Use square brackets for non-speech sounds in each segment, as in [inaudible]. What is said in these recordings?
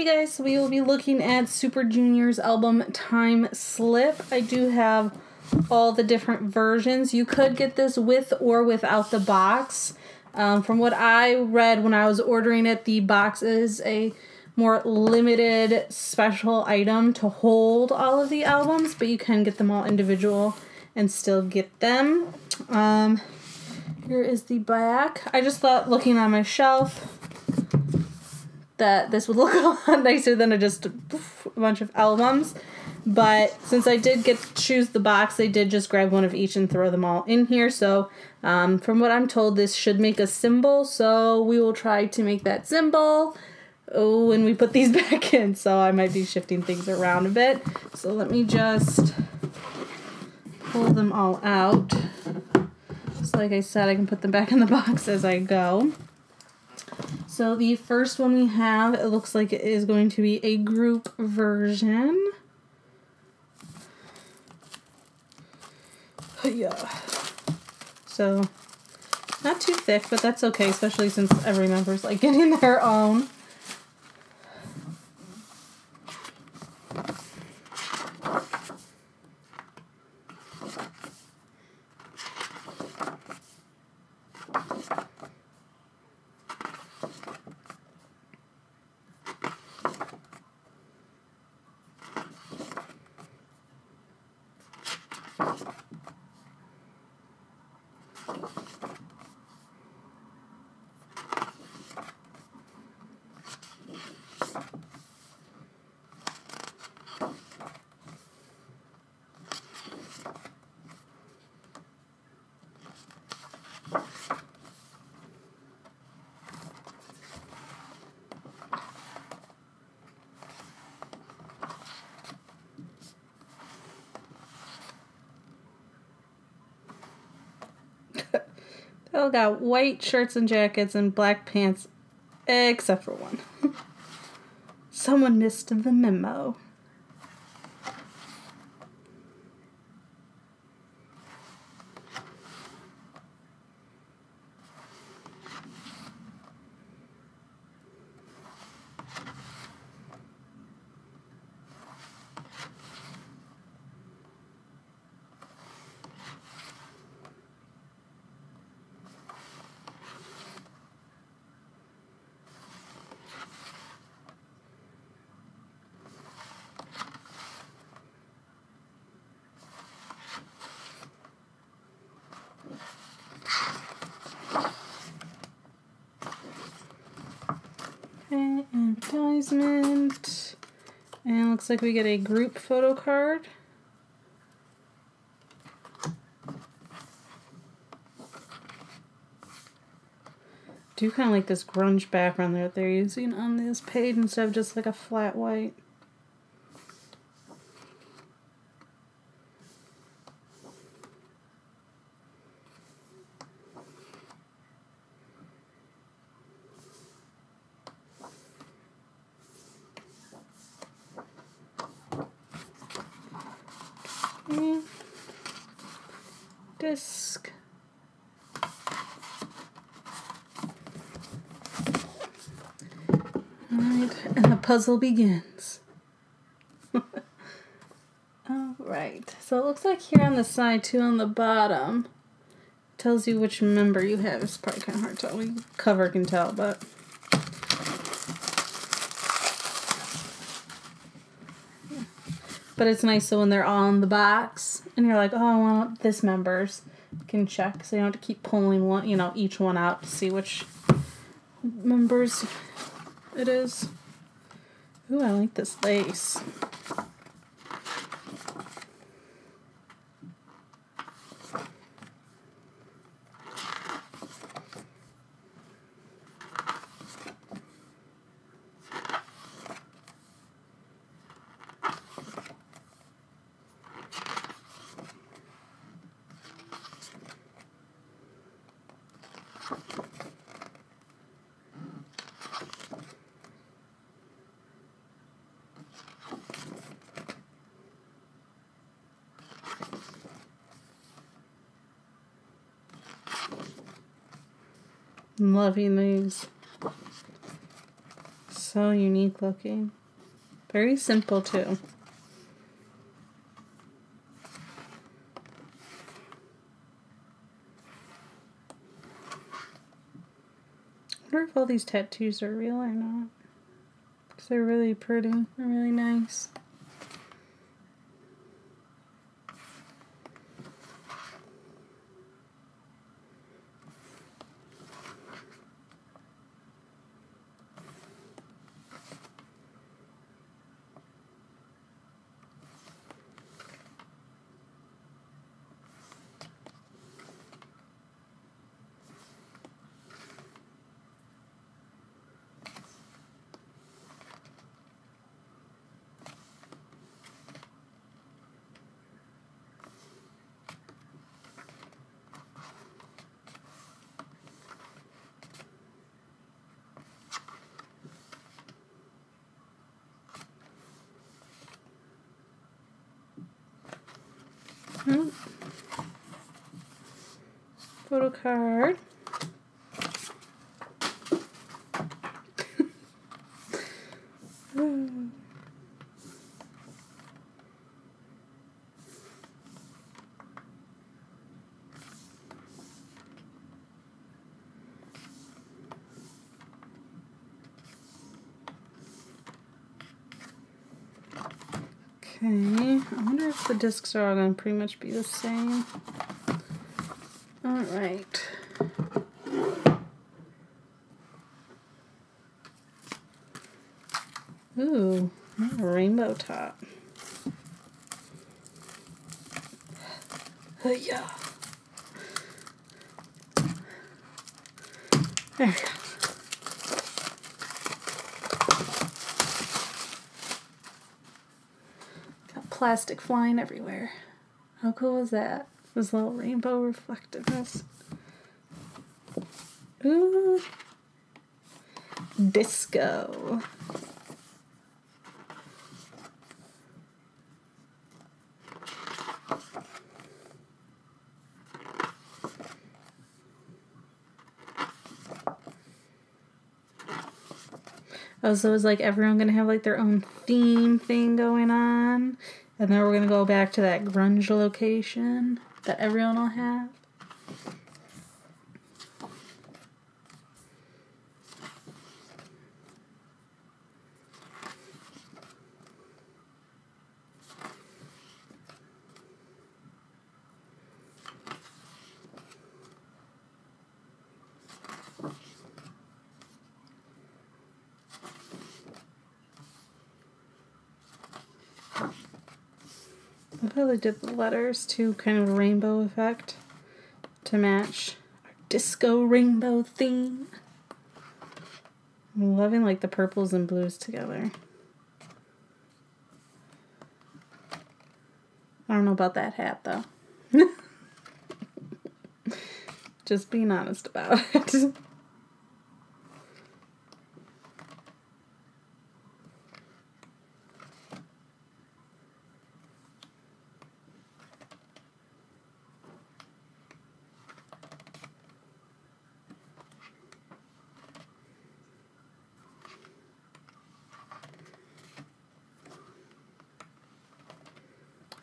Hey guys, we will be looking at Super Junior's album Time Slip. I do have all the different versions. You could get this with or without the box. Um, from what I read when I was ordering it, the box is a more limited special item to hold all of the albums, but you can get them all individual and still get them. Um, here is the back. I just thought looking on my shelf that this would [laughs] look a lot nicer than a just a bunch of albums. But since I did get to choose the box, they did just grab one of each and throw them all in here. So um, from what I'm told, this should make a symbol. So we will try to make that symbol oh, when we put these [laughs] back in. So I might be shifting things around a bit. So let me just pull them all out. So like I said, I can put them back in the [laughs] box as I go. So the first one we have, it looks like it is going to be a group version. Yeah. So, not too thick, but that's okay, especially since every member's like getting [laughs] their own. All got white shirts and jackets and black pants, except for one. [laughs] Someone missed the memo. Okay, And looks like we get a group photo card. do kind of like this grunge background that they're using on this page instead of just like a flat white. Disc. Alright, and the puzzle begins. [laughs] Alright, so it looks like here on the side, too, on the bottom, tells you which member you have. It's probably kind of hard to tell. We cover can tell, but. But it's nice so when they're on the box and you're like, oh, I want this member's, can check so you don't have to keep pulling one, you know, each one out to see which members it is. Ooh, I like this lace. I'm loving these. So unique looking. Very simple too. I wonder if all these tattoos are real or not. Because they're really pretty. They're really nice. Photo card. Okay, I wonder if the discs are all going to pretty much be the same. All right. Ooh, rainbow top. Oh, yeah. There we go. Plastic flying everywhere. How cool is that? This little rainbow reflectiveness. Ooh. Disco. Oh, so it's like everyone gonna have like their own theme thing going on. And then we're going to go back to that grunge location that everyone will have. I did the letters to kind of rainbow effect to match our disco rainbow theme. I'm loving like the purples and blues together. I don't know about that hat though. [laughs] Just being honest about it. [laughs]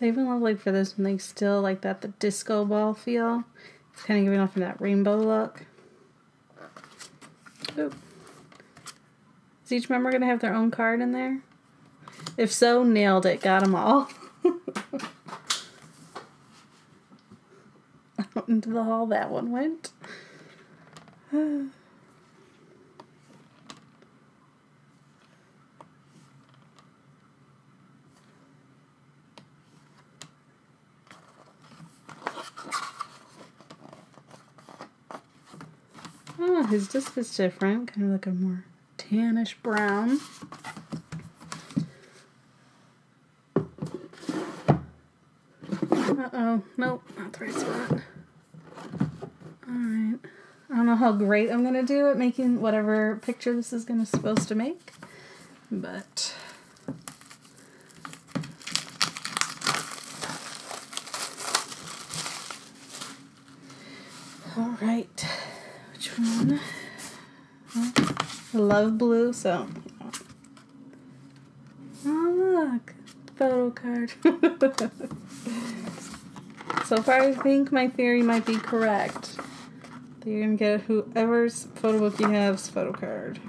I even love like for this one, they still like that the disco ball feel. It's kind of giving off that rainbow look. Oop. Is each member gonna have their own card in there? If so, nailed it. Got them all. [laughs] Out into the hall that one went. [sighs] [sighs] Oh, his disc is different, kind of like a more tannish brown. Uh-oh, nope, not the right spot. Alright. I don't know how great I'm going to do at making whatever picture this is to supposed to make, but... All right, which one? I love blue, so Oh, Look, photo card. [laughs] so far, I think my theory might be correct. You're gonna get whoever's photo book you have's photo card.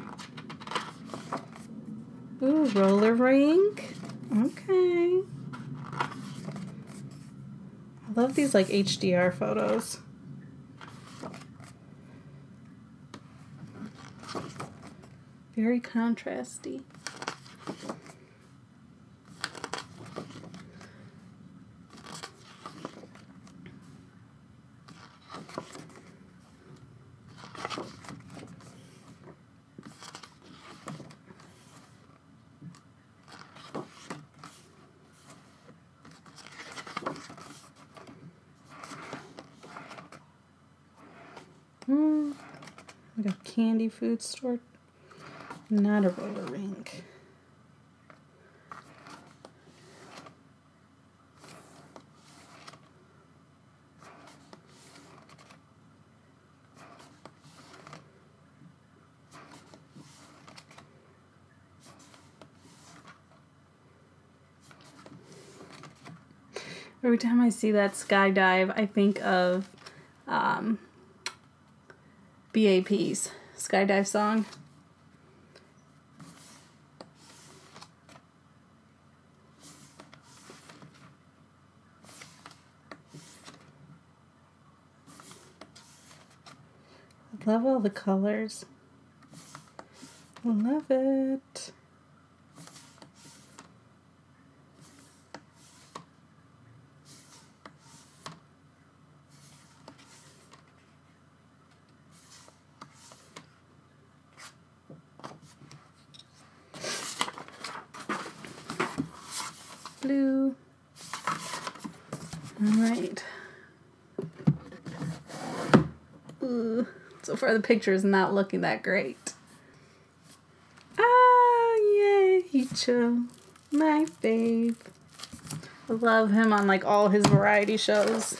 Ooh, roller rink. Okay. I love these like HDR photos. Very contrasty. Hmm. Like a candy food store. Not a roller rink. Every time I see that skydive, I think of um, BAP's skydive song. Love all the colors. Love it. Blue. All right. Ooh, far the picture is not looking that great. Ah, yeah, Heechul, my fave. I love him on like all his variety shows.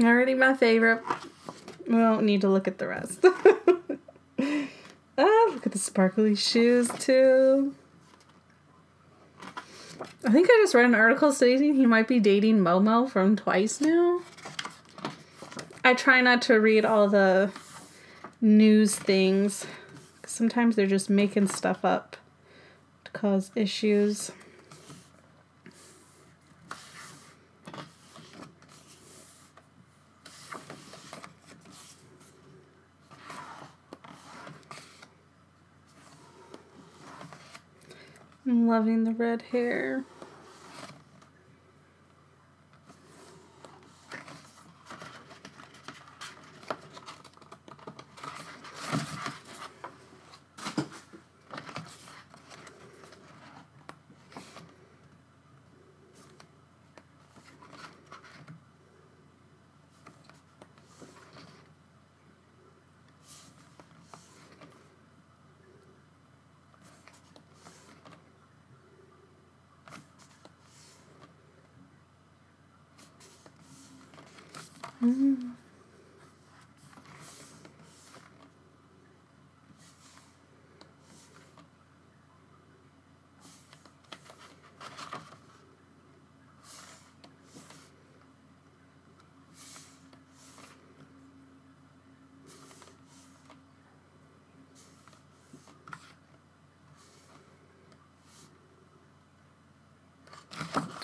Already my favorite. We don't need to look at the rest. [laughs] ah, look at the sparkly shoes too. I think I just read an article stating he might be dating Momo from Twice now. I try not to read all the news things. Sometimes they're just making stuff up to cause issues. I'm loving the red hair.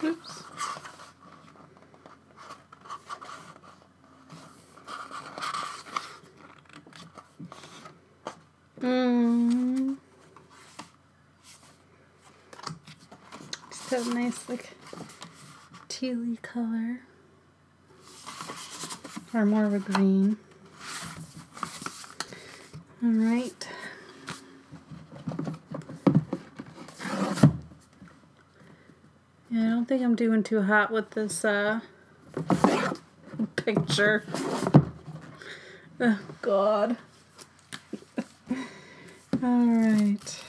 Oops. Mm. Just nice like tealy color. Or more of a green. Alright. Yeah, I don't think I'm doing too hot with this uh, [laughs] picture. Oh, God. [laughs] All right.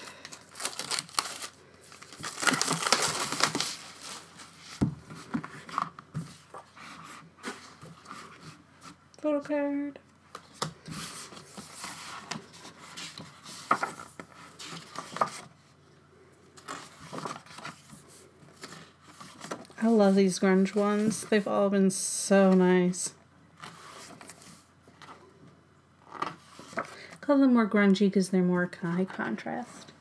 Photo card. Love these grunge ones. They've all been so nice. Call them more grungy because they're more high contrast.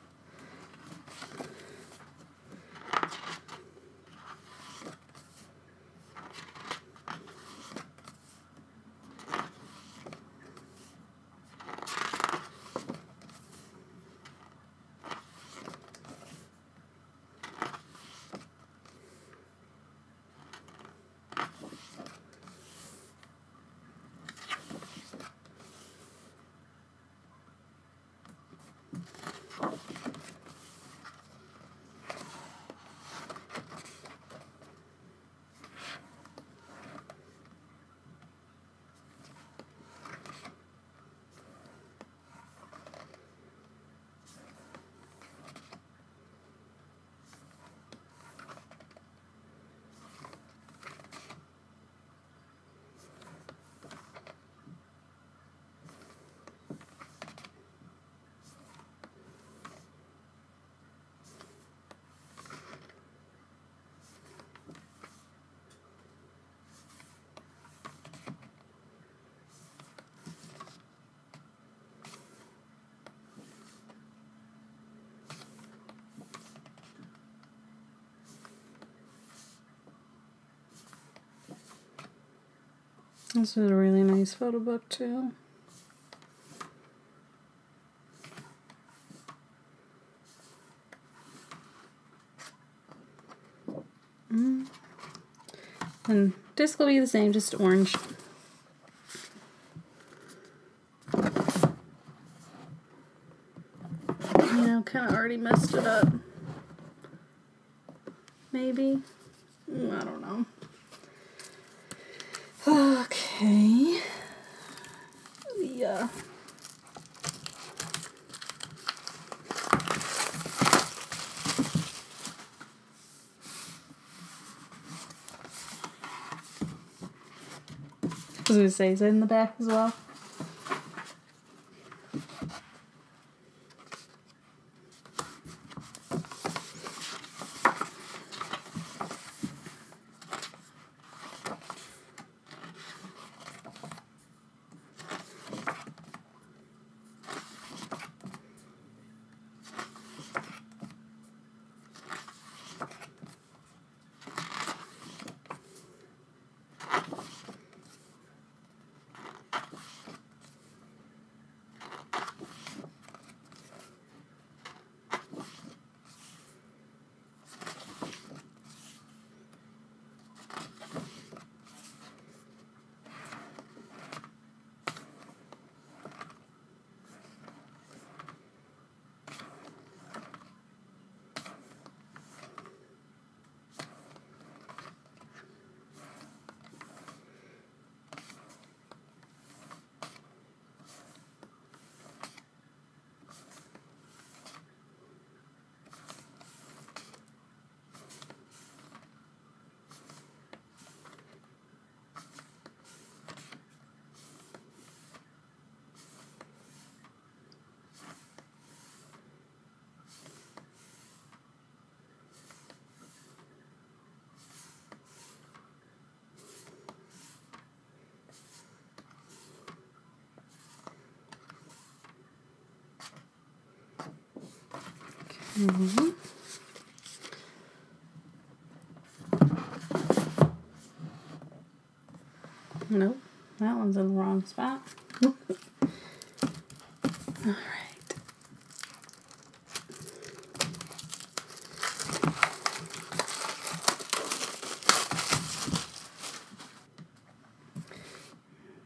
This is a really nice photo book too. Mm. And disc will be the same, just orange. You know, kind of already messed it up. Maybe. Mm, I don't know. Okay. Yeah. It in the back as well? Mm-hmm. Nope, that one's in the wrong spot. All right.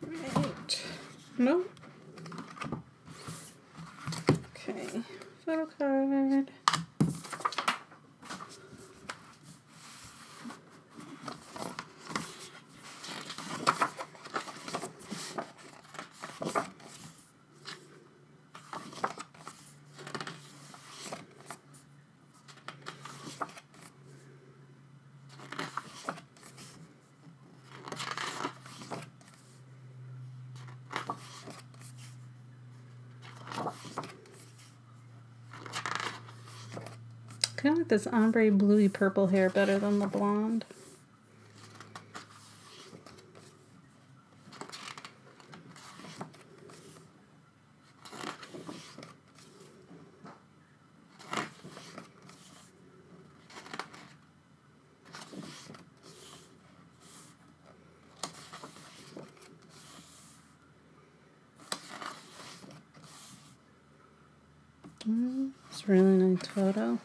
Right. Nope. Okay, photo card. Kind of like this ombre bluey purple hair better than the blonde. Mm, it's really nice photo.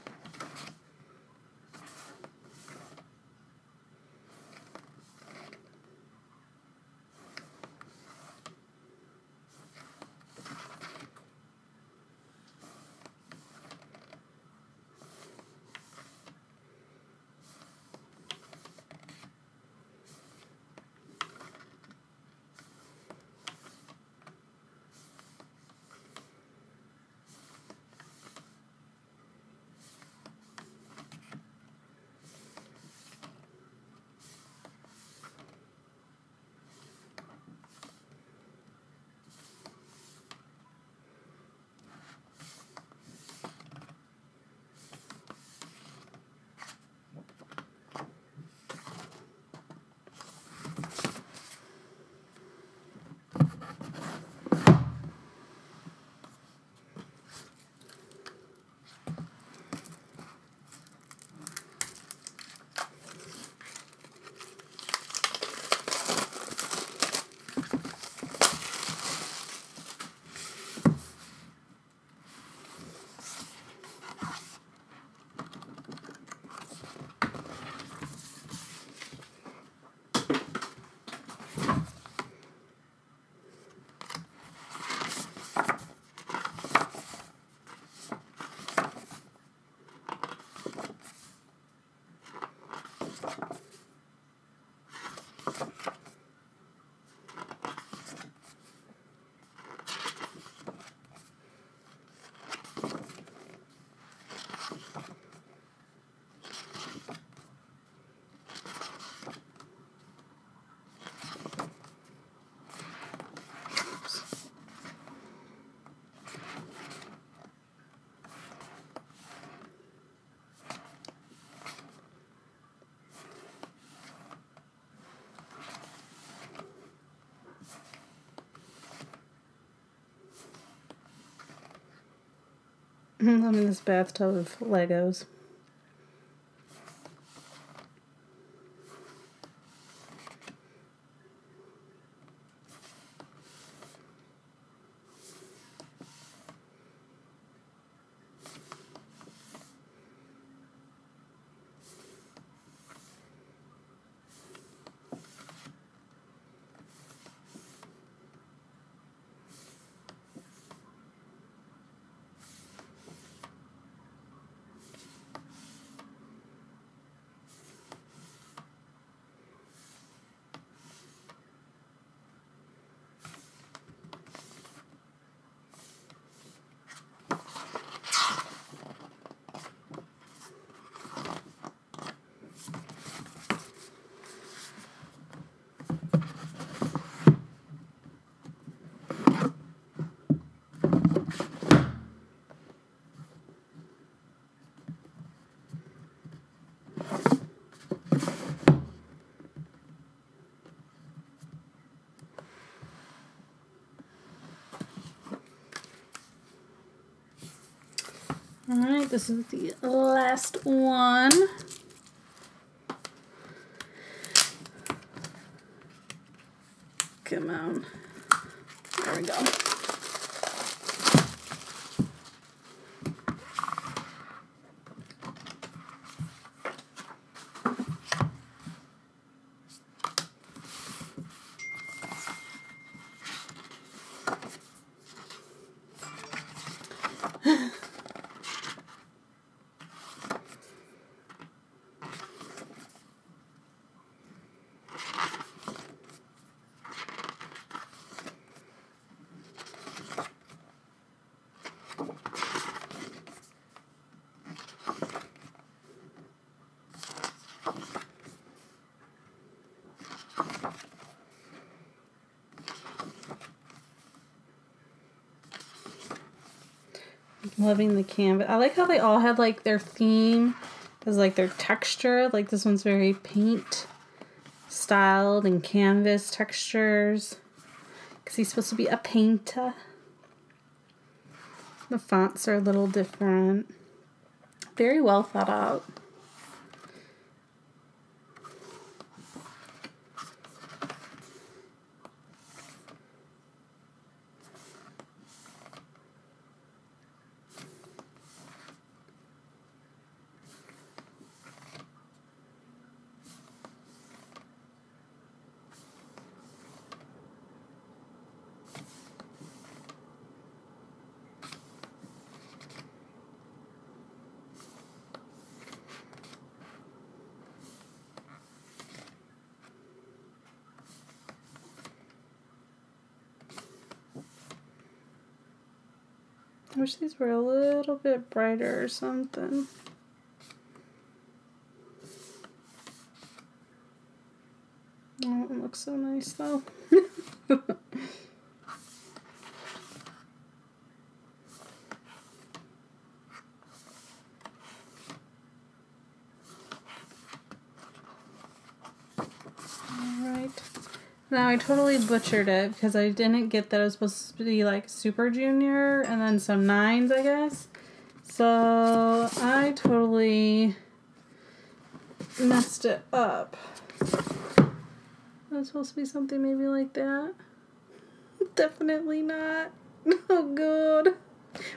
[laughs] I'm in this bathtub of Legos. All right, this is the last one. Loving the canvas. I like how they all had like their theme as like their texture. Like this one's very paint styled and canvas textures. Because he's supposed to be a painter. The fonts are a little different. Very well thought out. Wish these were a little bit brighter or something. Oh, it looks so nice though. Now I totally butchered it because I didn't get that it was supposed to be like Super Junior and then some nines, I guess. So I totally messed it up. It was supposed to be something maybe like that. [laughs] Definitely not. [laughs] Oh god.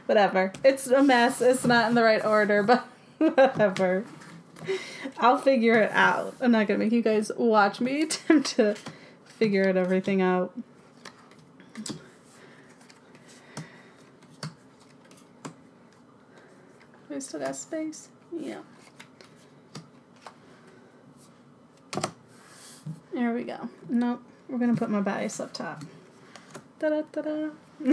Whatever. It's a mess. It's not in the right order, [laughs] but whatever. I'll figure it out. I'm not gonna make you guys watch me attempt to figure it everything out. We still got space? Yeah. There we go. Nope. We're gonna put my bias up top. Da da da da. [laughs]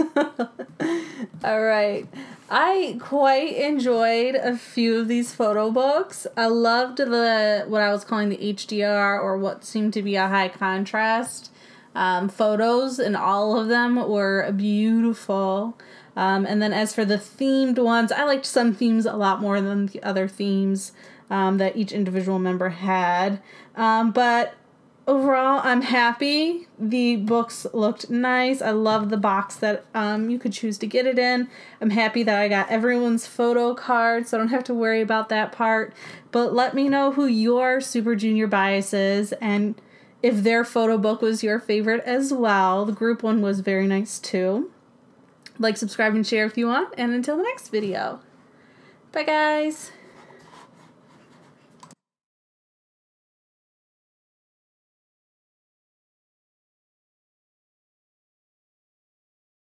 All right. I quite enjoyed a few of these photo books. I loved the what I was calling the HDR or what seemed to be a high contrast um, photos, and all of them were beautiful. Um, and then as for the themed ones, I liked some themes a lot more than the other themes um, that each individual member had. Um, but overall, I'm happy. The books looked nice. I love the box that um, you could choose to get it in. I'm happy that I got everyone's photo card, so I don't have to worry about that part. But let me know who your Super Junior bias is and if their photo book was your favorite as well. The group one was very nice too. Like, subscribe, and share if you want. And until the next video. Bye, guys.